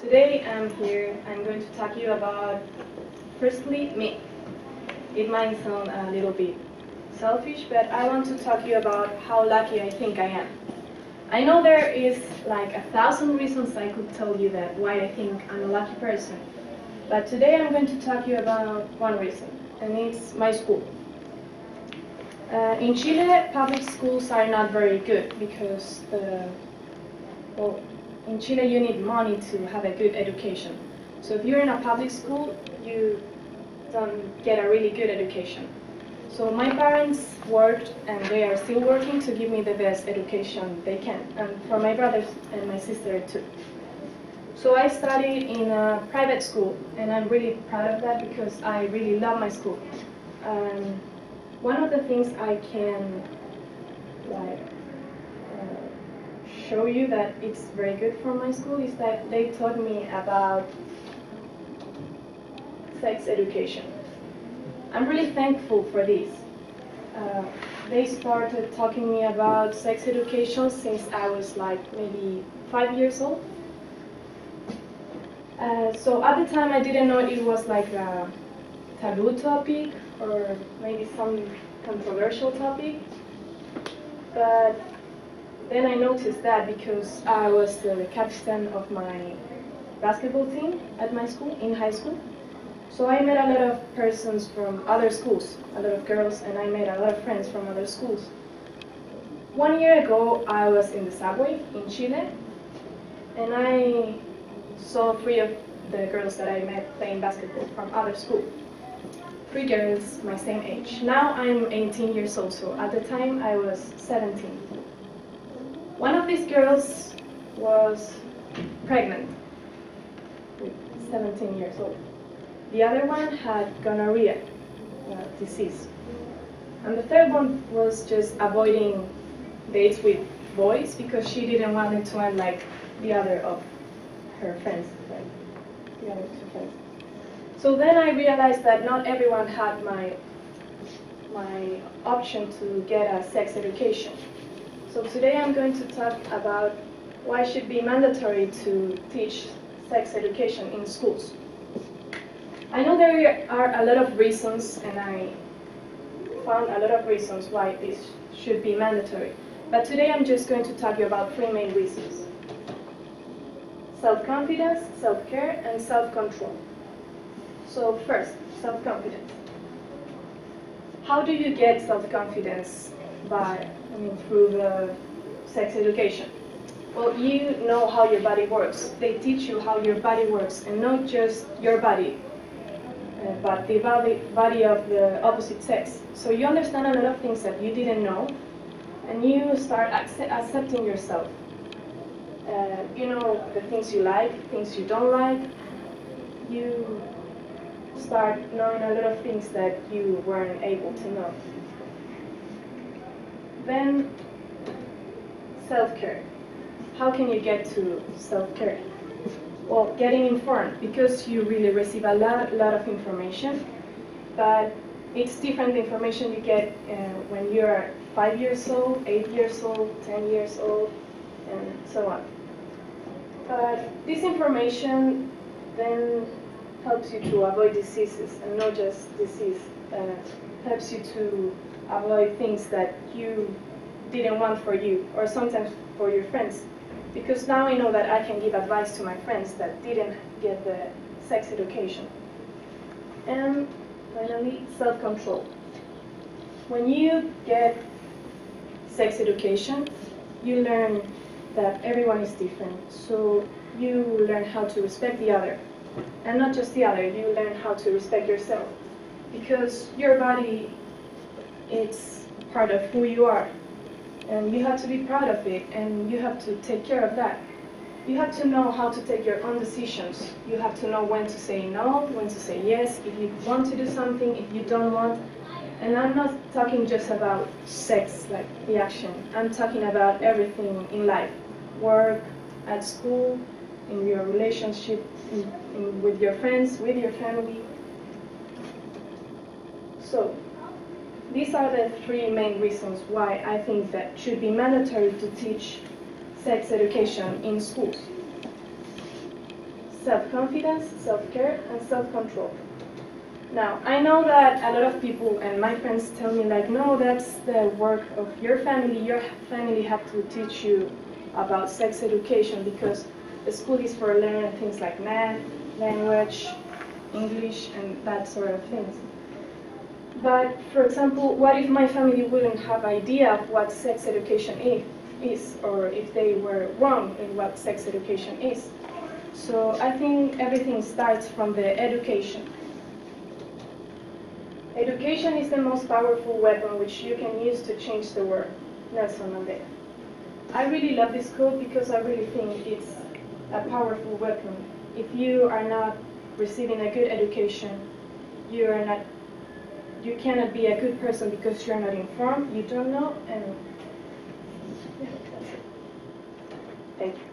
today I'm here, I'm going to talk to you about, firstly, me. It might sound a little bit selfish, but I want to talk to you about how lucky I think I am. I know there is like a thousand reasons I could tell you that why I think I'm a lucky person. But today I'm going to talk to you about one reason, and it's my school. Uh, in Chile, public schools are not very good because the, well, in Chile you need money to have a good education. So if you're in a public school, you don't get a really good education. So my parents worked and they are still working to give me the best education they can, and for my brothers and my sister too. So I studied in a private school, and I'm really proud of that because I really love my school. Um, one of the things I can like show you that it's very good for my school is that they taught me about sex education. I'm really thankful for this. Uh, they started talking me about sex education since I was like maybe five years old. Uh, so at the time I didn't know it was like a taboo topic or maybe some controversial topic. But then I noticed that because I was the captain of my basketball team at my school, in high school. So I met a lot of persons from other schools, a lot of girls, and I made a lot of friends from other schools. One year ago, I was in the subway in Chile, and I saw three of the girls that I met playing basketball from other school. three girls my same age. Now I'm 18 years old, so at the time I was 17. One of these girls was pregnant, 17 years old. The other one had gonorrhea uh, disease. And the third one was just avoiding dates with boys because she didn't want it to end like the other of her friends, like the other two friends. So then I realized that not everyone had my, my option to get a sex education. So today I'm going to talk about why it should be mandatory to teach sex education in schools. I know there are a lot of reasons, and I found a lot of reasons why this should be mandatory. But today I'm just going to talk you about three main reasons. Self-confidence, self-care, and self-control. So first, self-confidence. How do you get self-confidence? By, I mean, through the sex education. Well, you know how your body works. They teach you how your body works, and not just your body, uh, but the body, body of the opposite sex. So you understand a lot of things that you didn't know, and you start accept, accepting yourself. Uh, you know the things you like, things you don't like. You start knowing a lot of things that you weren't able to know. Then, self-care. How can you get to self-care? Well, getting informed, because you really receive a lot, lot of information, but it's different information you get uh, when you're five years old, eight years old, ten years old, and so on. But this information then helps you to avoid diseases and not just disease. Uh, helps you to avoid things that you didn't want for you or sometimes for your friends. Because now I know that I can give advice to my friends that didn't get the sex education. And finally, self-control. When you get sex education, you learn that everyone is different. So you learn how to respect the other and not just the other. You learn how to respect yourself because your body it's part of who you are and you have to be proud of it and you have to take care of that. You have to know how to take your own decisions. You have to know when to say no, when to say yes, if you want to do something, if you don't want. And I'm not talking just about sex, like the action. I'm talking about everything in life. Work, at school, in your relationship in, in, with your friends, with your family. So, these are the three main reasons why I think that should be mandatory to teach sex education in schools. self-confidence, self-care, and self-control. Now, I know that a lot of people and my friends tell me like, no, that's the work of your family. Your family have to teach you about sex education because the school is for learning things like math, language, English, and that sort of things. But, for example, what if my family wouldn't have idea of what sex education is, or if they were wrong in what sex education is? So I think everything starts from the education. Education is the most powerful weapon which you can use to change the world. Nelson Mandela. I really love this quote because I really think it's a powerful weapon. If you are not receiving a good education, you are not you cannot be a good person because you're not informed, you don't know, and yeah, that's it. Thank you.